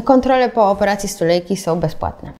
Kontrole po operacji stulejki są bezpłatne.